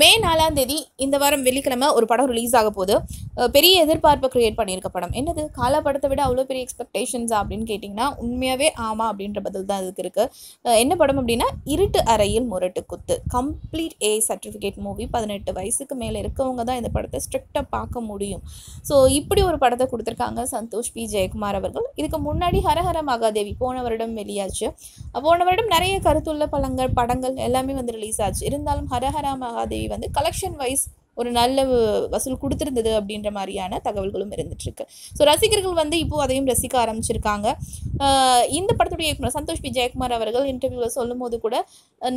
மே நாலாம் தேதி இந்த வாரம் வெள்ளிக்கிழமை ஒரு படம் ரிலீஸ் ஆக போகுது. பெரிய எதிர்பார்ப்பை கிரியேட் பண்ணியிருக்க படம். என்னது? காலா படத்தை விட அவ்வளோ பெரிய எக்ஸ்பெக்டேஷன்ஸா அப்படின்னு கேட்டிங்கன்னா உண்மையாகவே ஆமாம் அப்படின்ற பதில் தான் அதுக்கு இருக்குது என்ன படம் அப்படின்னா இருட்டு அறையில் முரட்டு குத்து. கம்ப்ளீட் ஏ சர்டிஃபிகேட் மூவி பதினெட்டு வயசுக்கு மேலே இருக்கவங்க தான் இந்த படத்தை ஸ்ட்ரிக்டாக பார்க்க முடியும். ஸோ இப்படி ஒரு படத்தை கொடுத்துருக்காங்க சந்தோஷ் பி. ஜெயக்குமார் அவர்கள். இதுக்கு முன்னாடி ஹரஹர மகாதேவி போன வருடம் வெளியாச்சு. போன வருடம் நிறைய கருத்துள்ள பழங்கள் படங்கள் எல்லாமே வந்து ரிலீஸ் ஆச்சு. இருந்தாலும் ஹரஹர மகாதேவி வந்து கலெக்ஷன் வைஸ் ஒரு நல்ல வசூல் கொடுத்துருந்தது அப்படின்ற மாதிரியான தகவல்களும் இருந்துட்டு இருக்கு ஸோ ரசிகர்கள் வந்து இப்போ அதையும் ரசிக்க ஆரம்பிச்சிருக்காங்க. இந்த படத்துடைய இயக்குனர் சந்தோஷ் பி. ஜெயக்குமார் அவர்கள் இன்டர்வியூவில் சொல்லும் போது கூட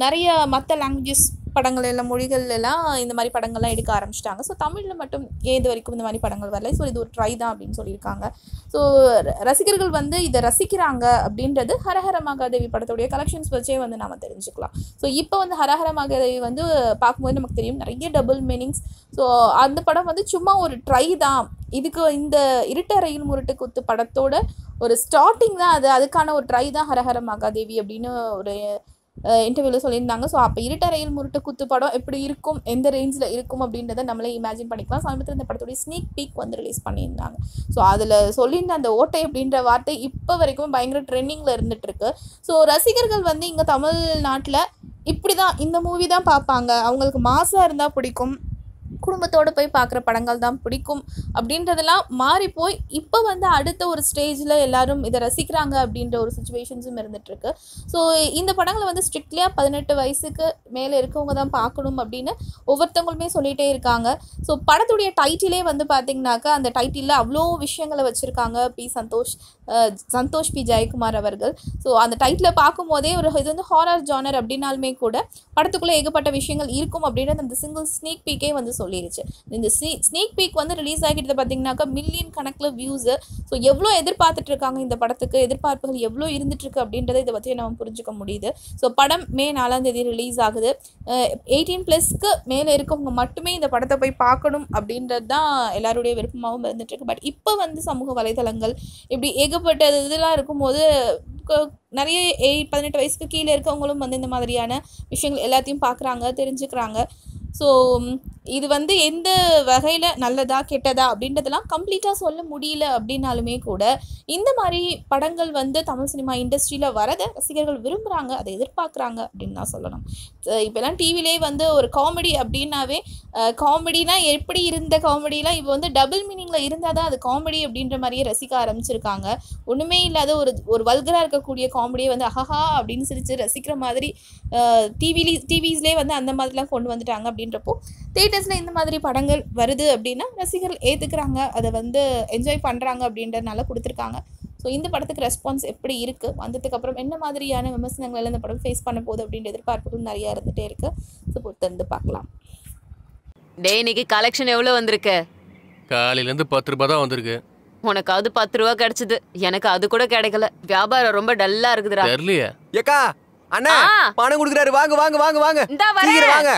நிறைய மற்ற லாங்குவேஜஸ் படங்கள் எல்லாம் மொழிகள் எல்லாம் இந்த மாதிரி படங்கள்லாம் எடுக்க ஆரம்பிச்சிட்டாங்க. ஸோ தமிழில் மட்டும் ஏது வரைக்கும் இந்த மாதிரி படங்கள் வரல? ஸோ இது ஒரு ட்ரை தான் அப்படின்னு சொல்லியிருக்காங்க. ஸோ ரசிகர்கள் வந்து இதை ரசிக்கிறாங்க அப்படின்றது ஹரஹர மகாதேவி படத்துடைய கலெக்ஷன்ஸ் வச்சே வந்து நாம் தெரிஞ்சுக்கலாம். ஸோ இப்போ வந்து ஹரஹர மகாதேவி வந்து பார்க்கும்போது நமக்கு தெரியும் நிறைய டபுள் மீனிங்ஸ் ஸோ அந்த படம் வந்து சும்மா ஒரு ட்ரை தான். இதுக்கு இந்த இருட்டறையில் முருட்டு குத்து படத்தோட ஒரு ஸ்டார்டிங் தான் அது. அதுக்கான ஒரு ட்ரை தான் ஹரஹர மகாதேவி அப்படின்னு ஒரு இன்டர்வியூவில் சொல்லியிருந்தாங்க. ஸோ அப்போ இருட்டறையில் முருட்டு குத்து படம் எப்படி இருக்கும் எந்த ரேஞ்சில் இருக்கும் அப்படின்றத நம்மளே இமேஜின் பண்ணிக்கலாம். சமீபத்தில் இந்த படத்துடைய ஸ்னீக் பீக் வந்து ரிலீஸ் பண்ணியிருந்தாங்க. ஸோ அதில் சொல்லியிருந்த அந்த ஓட்டை அப்படின்ற வார்த்தை இப்போ வரைக்கும் பயங்கர ட்ரெண்டிங்கில் இருந்துகிட்ருக்கு ஸோ ரசிகர்கள் வந்து இங்கே தமிழ்நாட்டில் இப்படி தான் இந்த மூவி தான் பார்ப்பாங்க. அவங்களுக்கு மாசாக இருந்தால் பிடிக்கும். குடும்பத்தோடு போய் பார்க்குற படங்கள் தான் பிடிக்கும் அப்படின்றதெல்லாம் மாறி போய் இப்போ வந்து அடுத்த ஒரு ஸ்டேஜில் எல்லாரும் இதை ரசிக்கிறாங்க அப்படின்ற ஒரு சுச்சுவேஷன்ஸும் இருந்துகிட்ருக்கு ஸோ இந்த படங்களை வந்து ஸ்ட்ரிக்ட்லியாக பதினெட்டு வயசுக்கு மேலே இருக்கவங்க தான் பார்க்கணும் அப்படின்னு ஒவ்வொருத்தவங்களுமே சொல்லிகிட்டே இருக்காங்க. ஸோ படத்துடைய டைட்டிலே வந்து பார்த்திங்கனாக்கா அந்த டைட்டிலில் அவ்வளோ விஷயங்களை வச்சுருக்காங்க. P Santhosh Santhosh P. Jayakumar அவர்கள். ஸோ அந்த டைட்டில் பார்க்கும்போதே ஒரு இது வந்து ஹாரர் ஜானர் அப்படின்னாலுமே கூட படத்துக்குள்ளே ஏகப்பட்ட விஷயங்கள் இருக்கும் அப்படின்றது அந்த சிங்கிள் ஸ்னீக் பீக்கே வந்து சொல்லிடுச்சு இந்த ஸ்னீக் பீக் வந்து ரிலீஸ் ஆகிட்டு பார்த்தீங்கன்னாக்கா மில்லியன் கணக்கில் வியூஸு ஸோ எவ்வளோ எதிர்பார்த்துட்டு இருக்காங்க இந்த படத்துக்கு? எதிர்பார்ப்புகள் எவ்வளோ இருந்துட்டுருக்கு அப்படின்றத இதை பற்றி நம்ம புரிஞ்சுக்க முடியுது. ஸோ படம் மே நாலாம் தேதி ரிலீஸ் ஆகுது. எயிட்டீன் ப்ளஸ்க்கு மேலே இருக்கவங்க மட்டுமே இந்த படத்தை போய் பார்க்கணும் அப்படின்றது தான் எல்லாருடைய விருப்பமாகவும் இருந்துட்டுருக்கு பட் இப்போ வந்து சமூக வலைதளங்கள் இப்படி ஏகப்பட்ட இதெல்லாம் இருக்கும்போது நிறைய எய் பதினெட்டு வயசுக்கு கீழே இருக்கவங்களும் வந்து இந்த மாதிரியான விஷயங்கள் எல்லாத்தையும் பார்க்குறாங்க தெரிஞ்சுக்கிறாங்க. ஸோ இது வந்து எந்த வகையில் நல்லதா கெட்டதா அப்படின்றதெல்லாம் கம்ப்ளீட்டாக சொல்ல முடியல அப்படின்னாலுமே கூட இந்த மாதிரி படங்கள் வந்து தமிழ் சினிமா இண்டஸ்ட்ரியில் வரதை ரசிகர்கள் விரும்புகிறாங்க அதை எதிர்பார்க்குறாங்க அப்படின்னு தான் சொல்லணும். இப்போல்லாம் இப்போலாம் டிவிலே வந்து ஒரு காமெடி அப்படின்னாவே காமெடினா எப்படி இருந்த காமெடிலாம் இப்போ வந்து டபுள் மீனிங்கில் இருந்தால் தான் அது காமெடி அப்படின்ற மாதிரியே ரசிக்க ஆரம்பிச்சிருக்காங்க. ஒன்றுமே இல்லாத ஒரு ஒரு வல்கராக இருக்கக்கூடிய காமெடியை வந்து அஹஹா அப்படின்னு சிரித்து ரசிக்கிற மாதிரி டிவிலி டிவிஸ்லேயே வந்து அந்த மாதிரிலாம் கொண்டு வந்துட்டாங்க அப்படின்றப்போ தேட்டர்ஸில் இந்த மாதிரி படங்கள் வருது அப்படின்னா ரசிகர்கள் ஏற்றுக்கிறாங்க அதை வந்து என்ஜாய் பண்ணுறாங்க அப்படின்றதுனால கொடுத்துருக்காங்க. ஸோ இந்த படத்துக்கு ரெஸ்பான்ஸ் எப்படி இருக்குது வந்ததுக்கப்புறம் என்ன மாதிரியான விமர்சனங்கள் இந்த படம் ஃபேஸ் பண்ண போகுது அப்படின்ற எதிர்பார்ப்புகள் நிறையா இருந்துகிட்டே இருக்குது ஸோ பொறுத்திருந்து பார்க்கலாம். டேய் இன்னைக்கு கலெக்ஷன் எவ்வளவு வந்திருக்கு? காலையிலேருந்து பத்து ரூபாய் தான் வந்திருக்கு. உனக்காவது பத்து ரூபா கிடைச்சது. எனக்கு அது கூட கிடைக்கல. வியாபாரம் ரொம்ப டல்லா இருக்குதுடா. தெரியலையே. ஏக்கா அண்ணா. பணம் கொடுக்குறாரு. வாங்க வாங்க வாங்க வாங்க. இந்தா சீக்கிரம் வரேன் வாங்க.